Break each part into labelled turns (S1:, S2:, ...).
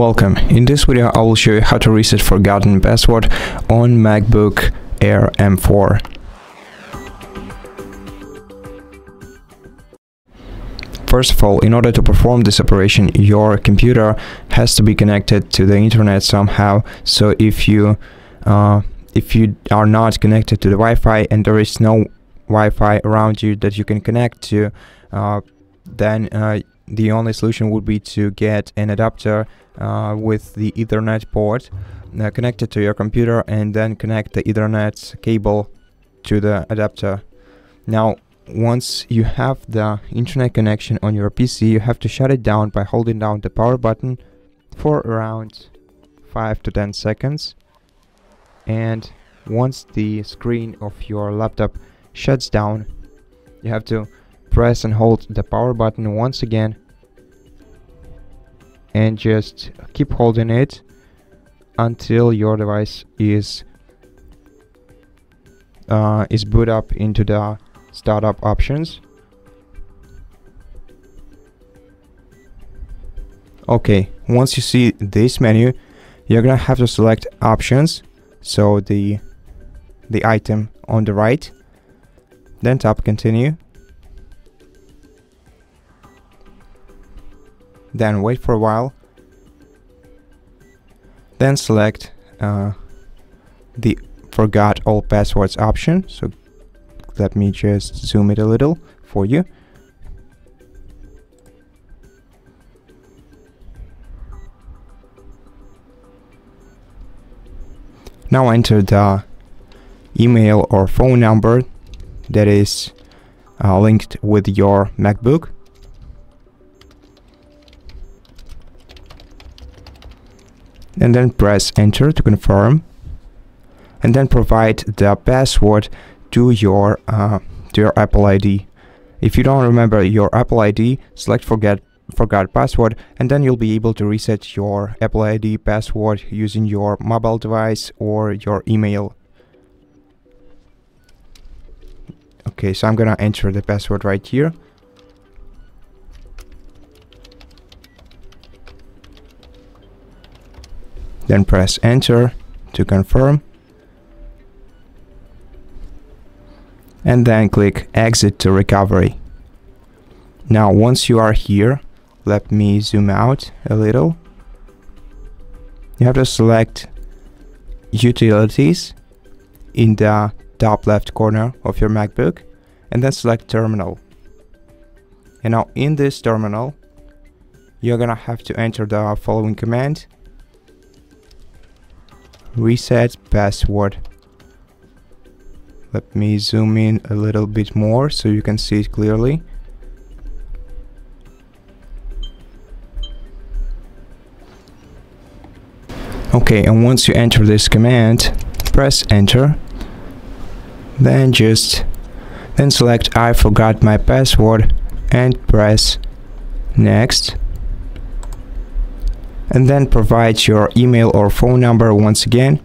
S1: Welcome. In this video I will show you how to reset forgotten password on MacBook Air M4. First of all, in order to perform this operation, your computer has to be connected to the internet somehow. So if you uh, if you are not connected to the Wi-Fi and there is no Wi-Fi around you that you can connect to, uh, then uh, the only solution would be to get an adapter uh, with the Ethernet port uh, connected to your computer and then connect the Ethernet cable to the adapter. Now, once you have the internet connection on your PC, you have to shut it down by holding down the power button for around 5 to 10 seconds. And once the screen of your laptop shuts down, you have to press and hold the power button once again and just keep holding it until your device is uh, is boot up into the startup options. Okay once you see this menu you're gonna have to select options. So the the item on the right then tap continue then wait for a while then select uh, the forgot all passwords option. So let me just zoom it a little for you. Now enter the email or phone number that is uh, linked with your MacBook and then press enter to confirm and then provide the password to your uh, to your Apple ID. If you don't remember your Apple ID, select forget forgot password and then you'll be able to reset your Apple ID password using your mobile device or your email. Okay, so I'm gonna enter the password right here. Then press enter to confirm. And then click exit to recovery. Now once you are here, let me zoom out a little. You have to select utilities in the top left corner of your MacBook and then select terminal. And now in this terminal, you're gonna have to enter the following command reset password. Let me zoom in a little bit more so you can see it clearly. Okay and once you enter this command press enter. Then just then select I forgot my password and press next and then provide your email or phone number once again.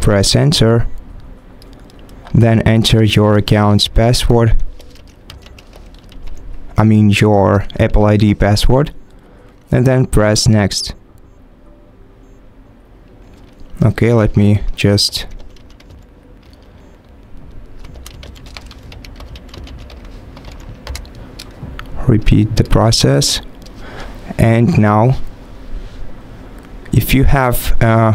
S1: Press enter then enter your account's password I mean your Apple ID password and then press next. Okay let me just repeat the process. And now if you have uh,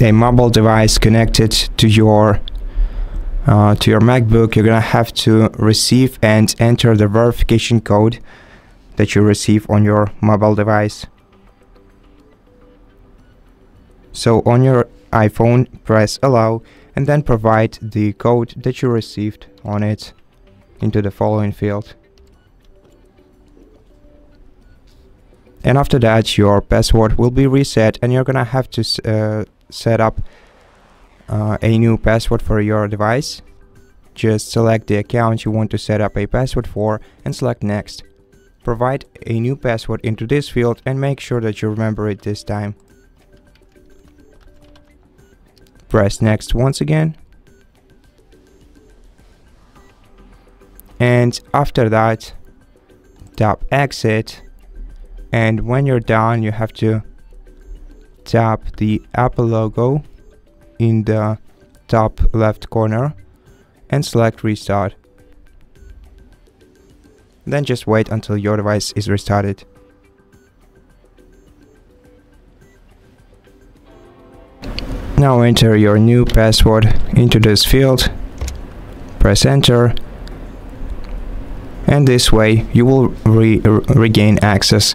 S1: a mobile device connected to your uh, to your MacBook you're gonna have to receive and enter the verification code that you receive on your mobile device. So on your iPhone press allow and then provide the code that you received on it into the following field and after that your password will be reset and you're gonna have to uh, set up uh, a new password for your device. Just select the account you want to set up a password for and select next. Provide a new password into this field and make sure that you remember it this time. Press next once again. And after that tap exit and when you're done you have to tap the Apple logo in the top left corner and select restart. Then just wait until your device is restarted. Now enter your new password into this field, press enter and this way you will re regain access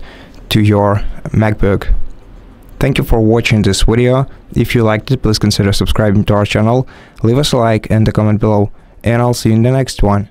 S1: to your MacBook. Thank you for watching this video. If you liked it, please consider subscribing to our channel, leave us a like and a comment below, and I'll see you in the next one.